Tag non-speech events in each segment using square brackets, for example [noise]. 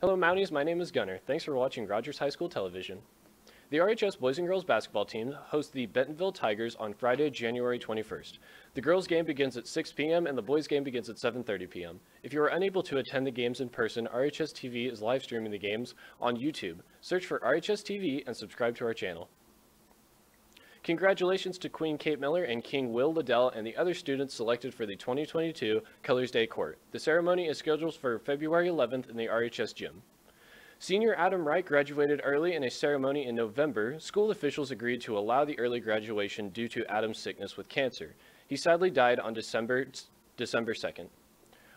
Hello Mounties, my name is Gunner. Thanks for watching Rogers High School Television. The RHS boys and girls basketball team host the Bentonville Tigers on Friday, January 21st. The girls game begins at 6 p.m. and the boys game begins at 7.30 p.m. If you are unable to attend the games in person, RHS TV is live streaming the games on YouTube. Search for RHS TV and subscribe to our channel. Congratulations to Queen Kate Miller and King Will Liddell and the other students selected for the 2022 Colors Day Court. The ceremony is scheduled for February 11th in the RHS gym. Senior Adam Wright graduated early in a ceremony in November. School officials agreed to allow the early graduation due to Adam's sickness with cancer. He sadly died on December, December 2nd.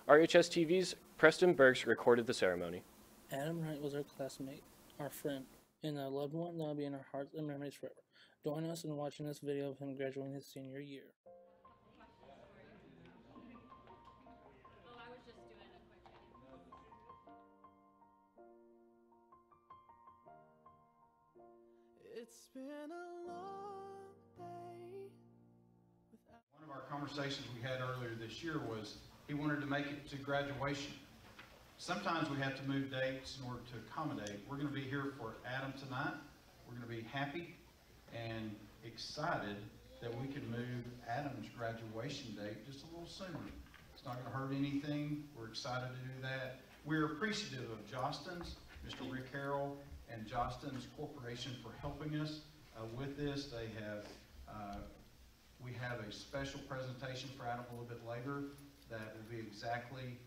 RHS TV's Preston Burks recorded the ceremony. Adam Wright was our classmate, our friend, and a loved one that will be in our hearts and memories forever. Join us in watching this video of him graduating his senior year. It's been a long day. without- One of our conversations we had earlier this year was he wanted to make it to graduation. Sometimes we have to move dates in order to accommodate. We're going to be here for Adam tonight. We're going to be happy and excited that we can move Adam's graduation date just a little sooner. It's not going to hurt anything. We're excited to do that. We're appreciative of Jostens, Mr. Rick Harrell, and Jostens Corporation for helping us uh, with this. They have, uh, we have a special presentation for Adam a little bit later that will be exactly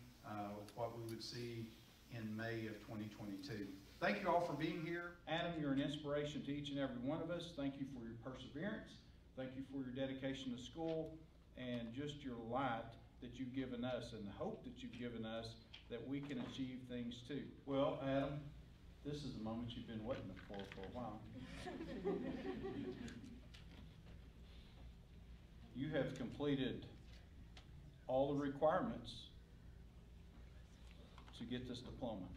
what we would see in May of 2022. Thank you all for being here. Adam, you're an inspiration to each and every one of us. Thank you for your perseverance. Thank you for your dedication to school and just your light that you've given us and the hope that you've given us that we can achieve things too. Well, Adam, this is the moment you've been waiting for for a while. [laughs] You have completed all the requirements to get this diploma.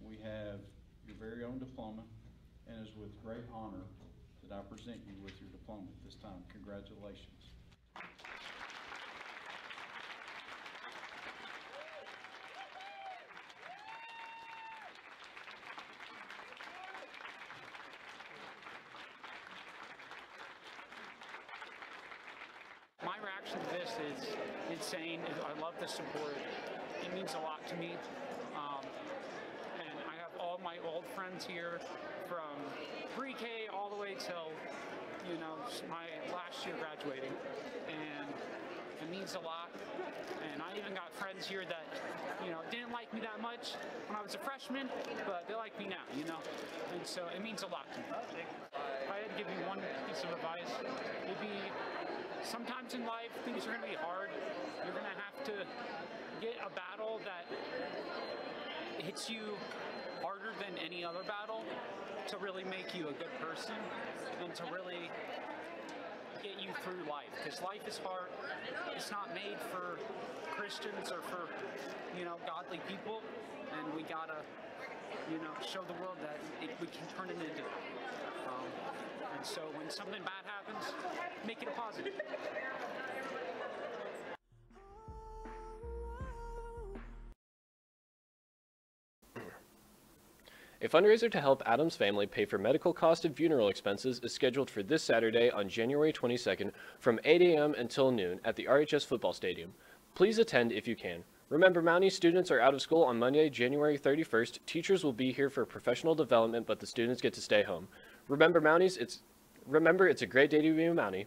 We have your very own diploma, and it is with great honor that I present you with your diploma at this time. Congratulations. My reaction to this is insane. I love the support. It means a lot to me. Um, and I have all my old friends here from pre-K all the way till, you know, my last year graduating. And it means a lot. And I even got friends here that, you know, didn't like me that much when I was a freshman, but they like me now, you know? And so it means a lot to me. If I had to give you one piece of advice, it'd be sometimes in life things are going to be hard. You're going to have to get a battle that hits you harder than any other battle to really make you a good person and to really get you through life because life is hard. It's not made for Christians or for, you know, godly people and we got to you know, show the world that it, we can turn it into. Um, and so when something bad happens, make it a positive. A fundraiser to help Adam's family pay for medical cost and funeral expenses is scheduled for this Saturday on January 22nd from 8 a.m. until noon at the RHS football stadium. Please attend if you can. Remember, Mountie students are out of school on Monday, January 31st. Teachers will be here for professional development, but the students get to stay home. Remember, Mounties, it's remember it's a great day to be a Mountie.